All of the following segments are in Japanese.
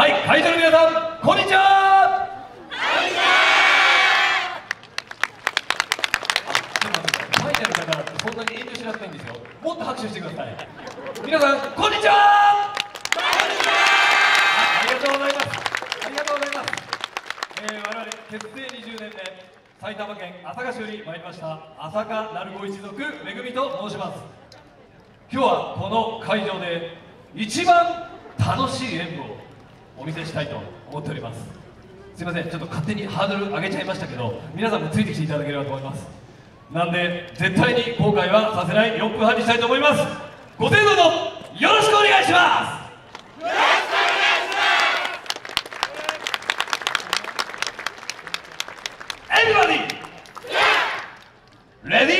はい会場の皆さんこんにちは。前にある方そんなに遠慮しなくていいんですよ。もっと拍手してください。皆さんこんにちは。ありがとうございます。ありがとうございます、えー、我々結成20年目埼玉県朝霞市より参りました朝霞鳴子一族めぐみと申します。今日はこの会場で一番楽しい演舞をお見せしたいと思っております。すいませんちょっと勝手にハードル上げちゃいましたけど皆さんもついてきていただければと思います。なんで絶対に後悔はさせない4分半にしたいと思います。ご清聴のよろしくお願いします。エビバディレディー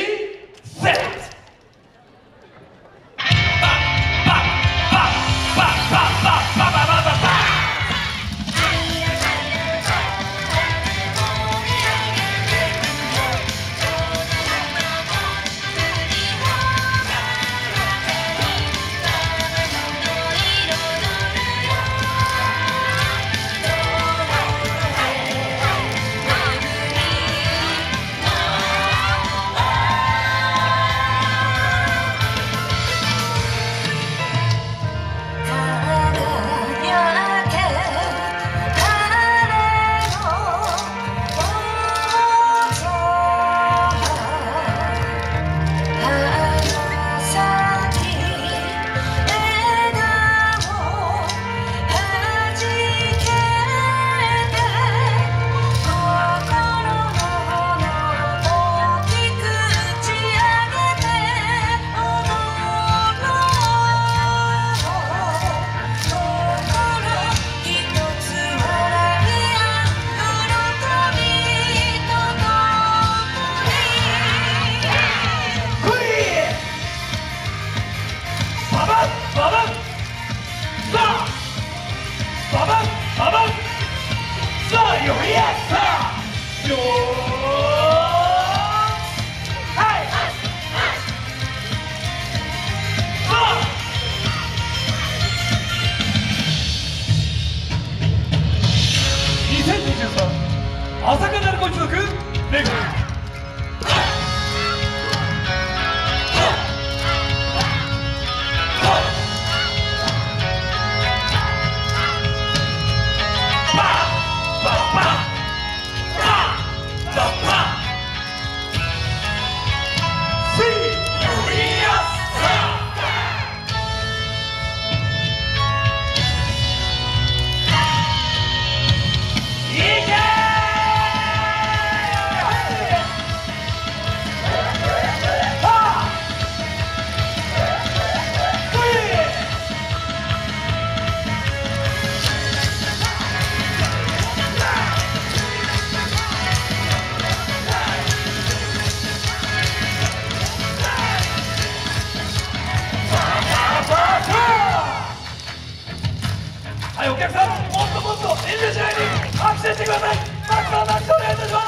お客さん、もっともっと遠慮しないで拍手してください。たくさん拍手お願いいたしま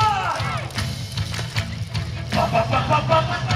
す。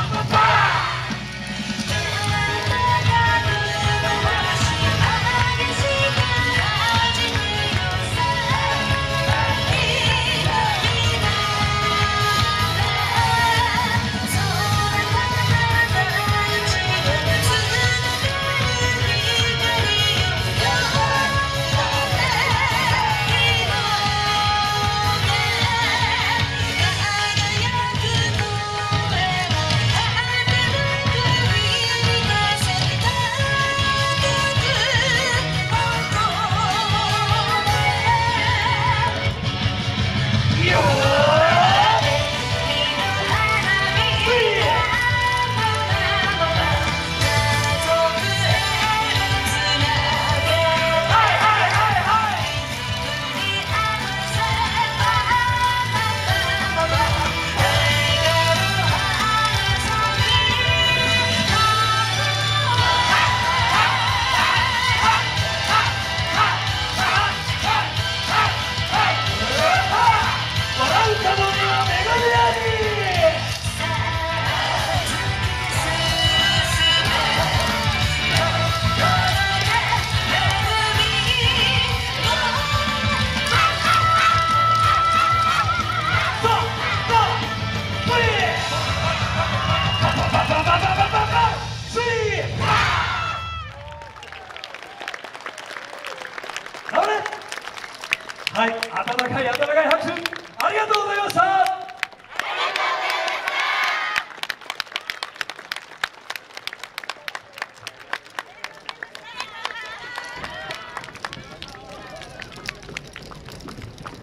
はい温かい温かい拍手ありがとうございました。